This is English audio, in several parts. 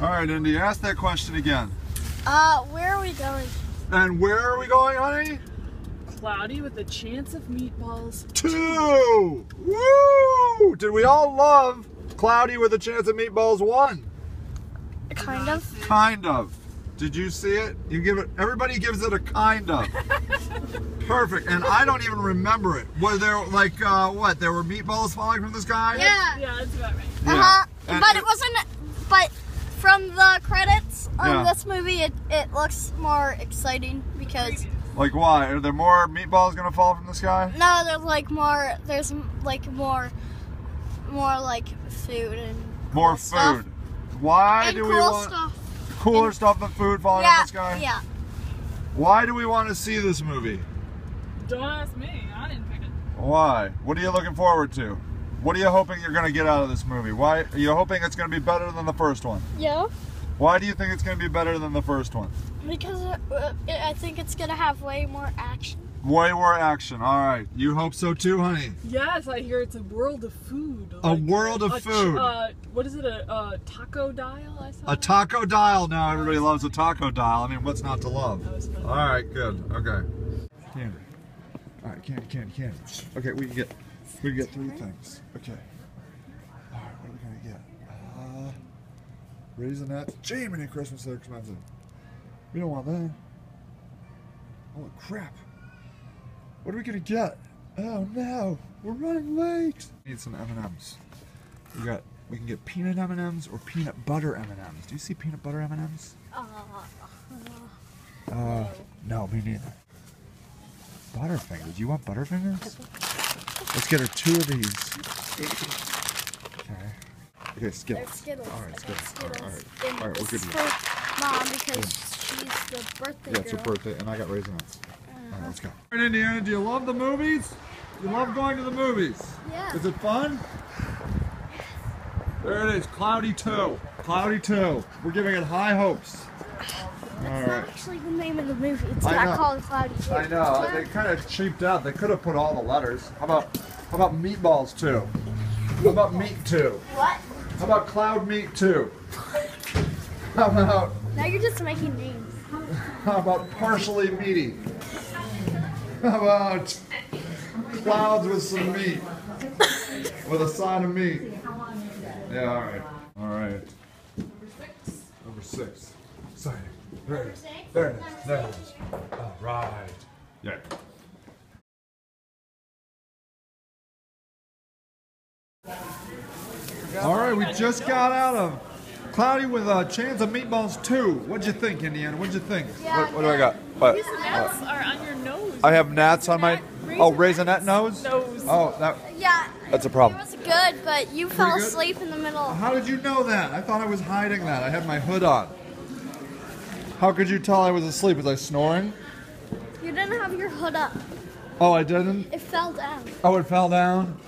All right, Indy, ask that question again. Uh, where are we going? And where are we going, honey? Cloudy with a chance of meatballs. Two! Woo! Did we all love Cloudy with a Chance of Meatballs 1? Kind of. Kind of. Did you see it? You give it. Everybody gives it a kind of. Perfect. And I don't even remember it. Were there like uh, what? There were meatballs falling from the sky. Yeah. Yeah, that's about right. Yeah. Uh huh. And But it wasn't. But from the credits on Yeah. this movie, it, it looks more exciting because Like why? Are there more meatballs gonna fall from the sky? no, there's like more. There's like more, more like food and More cool stuff. food. Why and do cool we want stuff. cooler stuff than food falling Yeah. from the sky? Yeah. Why do we want to see this movie? Don't ask me. I didn't pick it. Why? What are you looking forward to? What are you hoping you're gonna get out of this movie? Why are you hoping it's gonna be better than the first one? Yeah. Why do you think it's gonna be better than the first one? Because uh, it, I think it's gonna have way more action. Way more action. All right. You hope so too, honey. Yes, I hear it's a world of food. A world of a food. uh, what is it? A, a Tacodile? I saw. A Tacodile. Now everybody loves a Tacodile. I mean, what's not to love? That was funny. All right. Good. Okay. Candy. All right. Candy. Candy. Candy. Okay. We can get. We get three things. Okay. All right. What are we gonna get? Uh, Raisinets. Gee, many Christmas are expensive. We don't want that. Holy crap. What are we gonna get? Oh no, we're running late. Need some M&Ms. We got. We can get peanut M&Ms or peanut butter M&Ms. Do you see peanut butter M&Ms? Uh, Uh, no, me neither. Butterfingers. Do you want Butterfingers? Let's get her two of these. Okay. Okay, Skittles. Skittles. All right, Skittles. got Skittles. All right, And all right, we're this good is to go. for mom because she's the birthday Yeah, it's her birthday, and I got Raisinets. All right, uh-huh. let's go. All right, Indiana, do you love the movies? You love going to the movies? Yeah. Is it fun? There it is, Cloudy 2. Cloudy 2. We're giving it high hopes. That's right. not actually the name of the movie. It's I not know. called Cloudy. I know, they kind of cheaped out. They could have put all the letters. How about how about meatballs too? How about meat too? What? How about cloud meat too? How about Now you're just making names. how about partially meaty? How about clouds with some meat? With a side of meat. Yeah, all right. All right. Number six. Exciting. There it is. There it is. There it is. All right. Yeah. All right, we just got out of Cloudy with a Chance of Meatballs 2. What'd you think, Indiana? What'd you think? what, what do I got? What? These nuts are on your nose. I have gnats on my. Oh, Raisinet nose? Nose. Oh, that. Yeah. That's a It problem. was good, but you fell good? asleep in the middle. How did you know that? I thought I was hiding that. I had my hood on. How could you tell I was asleep? Was I snoring? You didn't have your hood up. Oh, I didn't? It fell down. Oh, it fell down?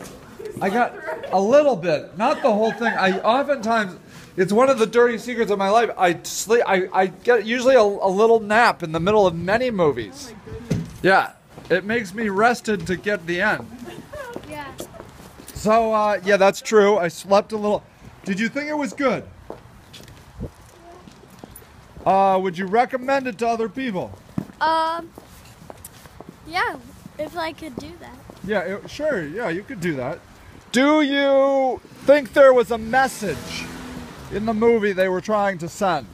I got a little bit, not the whole thing. I oftentimes, it's one of the dirty secrets of my life. I sleep, I, I get usually a, a little nap in the middle of many movies. Yeah, it makes me rested to get the end. Yeah. So, uh, yeah, that's true. I slept a little. Did you think it was good? Uh, would you recommend it to other people? Um. Yeah, if I could do that. Yeah, it, sure. Yeah, you could do that. Do you think there was a message in the movie they were trying to send?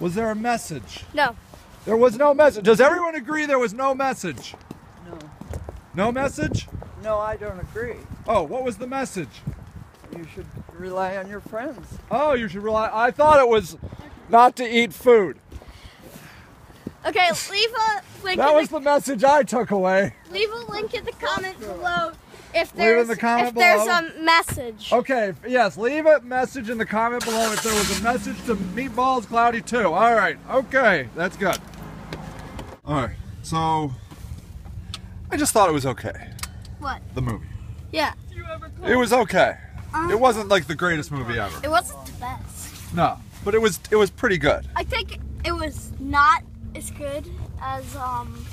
Was there a message? No. There was no message. Does everyone agree there was no message? No. No message? No, I don't agree. Oh, what was the message? You should rely on your friends. Oh, you should rely. I thought it was not to eat food. Okay, leave a link. That in was the, the message I took away. leave a link in the comment below if Leave in there's the comment if there's below. a message. Okay, yes, leave a message in the comment below if there was a message to Meatballs Cloudy too. All right, okay, that's good. All right, so I just thought it was okay, What? the movie. Yeah. Do you ever It was okay. Um, It wasn't like the greatest movie ever. It wasn't the best. No, but it was it was pretty good. I think it was not as good as um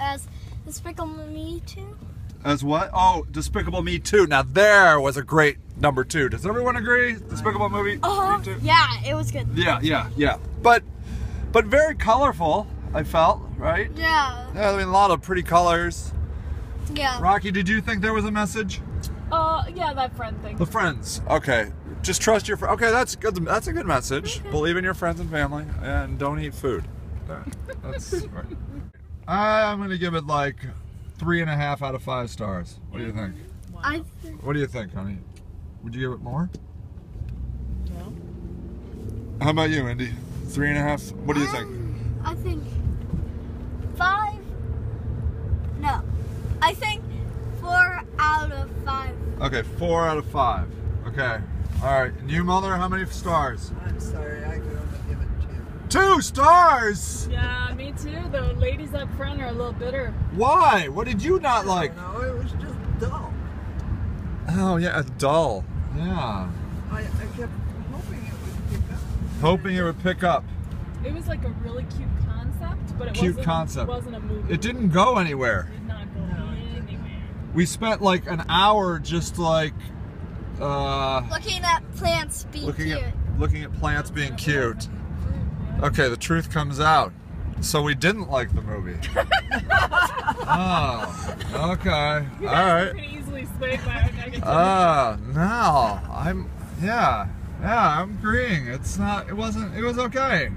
as Despicable Me 2. As what? Oh, Despicable Me 2. Now there was a great number two. Does everyone agree? Despicable movie Uh-huh. Me 2? Yeah, it was good. Yeah, yeah, yeah. But but very colorful, I felt, right? Yeah. Yeah, I mean a lot of pretty colors. Yeah. Rocky, did you think there was a message? Uh, yeah, that friend thing. The friends. Okay. Just trust your friends. Okay, that's good. That's a good message. Believe in your friends and family, and don't eat food. That- That's right. I'm gonna give it like three and a half out of five stars. What do you think? I What do you think, honey? Would you give it more? No. How about you, Indy? Three and a half. What do you think? Um, I think five. No, I think four out of five. Okay, four out of five. Okay. All right. And you, mother, how many stars? I'm sorry, I could only give it two. Two stars. Yeah, me too. The ladies up front are a little bitter. Why? What did you not like? No, it was just dull. Oh yeah, it's dull. Yeah. I, I kept hoping it would pick up. Hoping it would pick up. It was like a really cute concept, but it Cute wasn't, concept. It wasn't a movie. It didn't go anywhere. It did not go No, anywhere. We spent like an hour just like uh Looking at plants being looking cute. at looking at plants being cute. Okay, the truth comes out. So we didn't like the movie. oh, okay. You All guys right. easily swayed by a negativity. Uh, no, I'm, yeah, yeah, I'm agreeing. It's not, it wasn't, it was okay.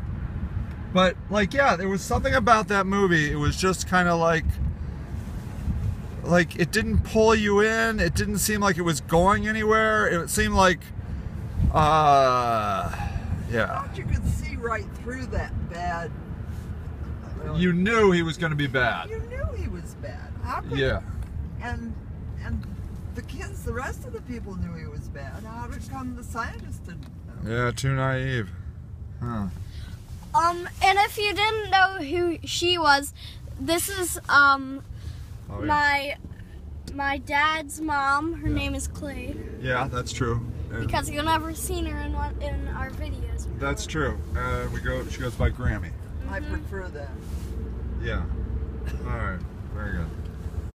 But, like, yeah, there was something about that movie. It was just kind of like, like, it didn't pull you in. It didn't seem like it was going anywhere. It seemed like, uh, yeah. Thought you could see right through that bad. well, You knew he was going to be bad. You knew he was bad. How could Yeah. And and the kids, the rest of the people knew he was bad. How did come the scientists didn't know? Yeah, too naive. Huh. Um, and if you didn't know who she was, this is um Oh, my my dad's mom. Her Yeah. name is Clay. yeah, that's true. And- Because you've never seen her in one in our videos. That's true. Uh, we go. She goes by Grammy. I prefer that. Yeah. All right. Very good.